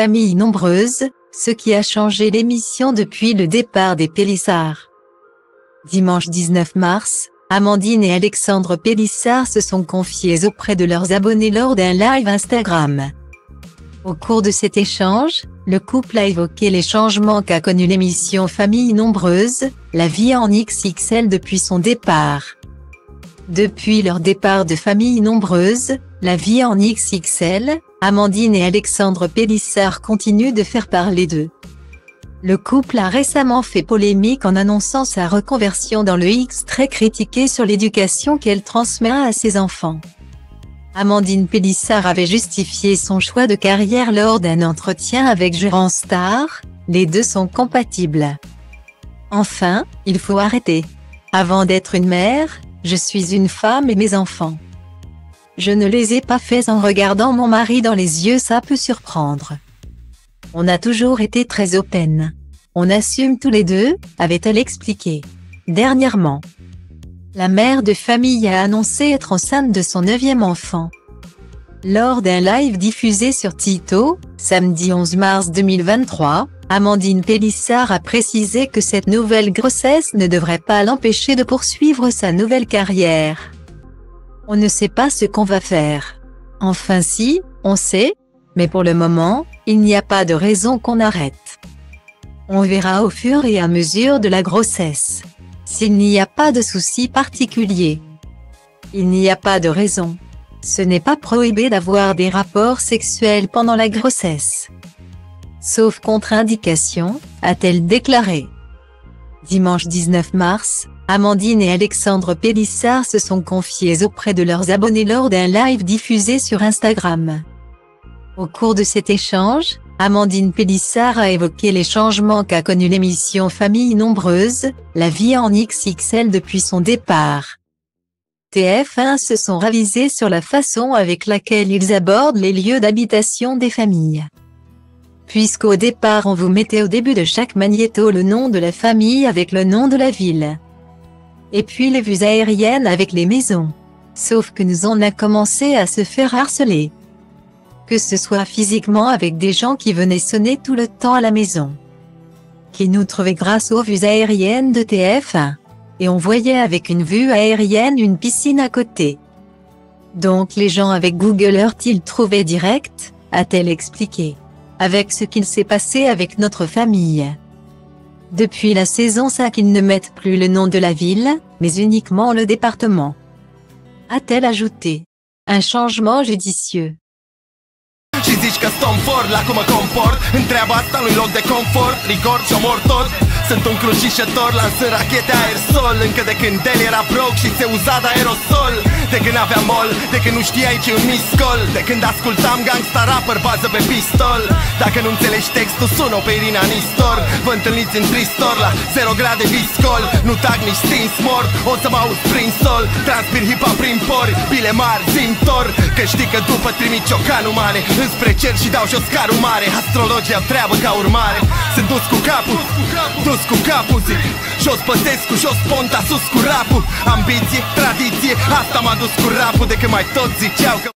famille nombreuse, ce qui a changé l'émission depuis le départ des Pélissards. Dimanche 19 mars, Amandine et Alexandre Pélissard se sont confiés auprès de leurs abonnés lors d'un live Instagram. Au cours de cet échange, le couple a évoqué les changements qu'a connu l'émission Famille Nombreuse, la vie en XXL depuis son départ. Depuis leur départ de Famille Nombreuse, la vie en XXL, Amandine et Alexandre Pélissard continuent de faire parler d'eux. Le couple a récemment fait polémique en annonçant sa reconversion dans le X très critiqué sur l'éducation qu'elle transmet à ses enfants. Amandine Pélissard avait justifié son choix de carrière lors d'un entretien avec Jurand Star, les deux sont compatibles. Enfin, il faut arrêter. Avant d'être une mère, je suis une femme et mes enfants. Je ne les ai pas faits en regardant mon mari dans les yeux ça peut surprendre. On a toujours été très open. On assume tous les deux, avait-elle expliqué. Dernièrement, la mère de famille a annoncé être enceinte de son neuvième enfant. Lors d'un live diffusé sur Tito, samedi 11 mars 2023, Amandine Pélissard a précisé que cette nouvelle grossesse ne devrait pas l'empêcher de poursuivre sa nouvelle carrière. On ne sait pas ce qu'on va faire. Enfin si, on sait, mais pour le moment, il n'y a pas de raison qu'on arrête. On verra au fur et à mesure de la grossesse. S'il n'y a pas de souci particulier. Il n'y a pas de raison. Ce n'est pas prohibé d'avoir des rapports sexuels pendant la grossesse. Sauf contre-indication, a-t-elle déclaré. Dimanche 19 mars, Amandine et Alexandre Pélissard se sont confiés auprès de leurs abonnés lors d'un live diffusé sur Instagram. Au cours de cet échange, Amandine Pélissard a évoqué les changements qu'a connu l'émission Famille Nombreuse, la vie en XXL depuis son départ. TF1 se sont ravisés sur la façon avec laquelle ils abordent les lieux d'habitation des familles. Puisqu'au départ on vous mettait au début de chaque magnéto le nom de la famille avec le nom de la ville. Et puis les vues aériennes avec les maisons. Sauf que nous on a commencé à se faire harceler que ce soit physiquement avec des gens qui venaient sonner tout le temps à la maison. Qui nous trouvaient grâce aux vues aériennes de TF1. Et on voyait avec une vue aérienne une piscine à côté. Donc les gens avec Google Earth ils trouvaient direct, a-t-elle expliqué. Avec ce qu'il s'est passé avec notre famille. Depuis la saison 5 ils ne mettent plus le nom de la ville, mais uniquement le département. A-t-elle ajouté. Un changement judicieux. Și zici că stăm for la cum mă comport. Întreaba asta nu loc de confort Rigor și omor tot. Sunt un crucișător, lansând rachete aerosol Încă de când el era broc și se uza de aerosol. De când aveam mol, de când nu știai ce un miscol. De când ascultam gangsta rapper, bază pe pistol. Dacă nu înțelegi textul, sună pe Irina Nistor. Vă întâlniți în tristor la 0 grade viscol. Nu tag nici stins mort, o să mă auzi prin sol. Transpir hip prin pori, bile mari, zimtor Că știi că după trimit ciocanul mare Înspre cer și dau jos carul mare. Astrologia treabă ca urmare. Sunt dus cu capul, dus cu capul zic. Jos Băsescu, jos Ponta, sus cu rapul. Ambiție, tradiție, asta m-a dus cu rapul De când mai tot ziceau că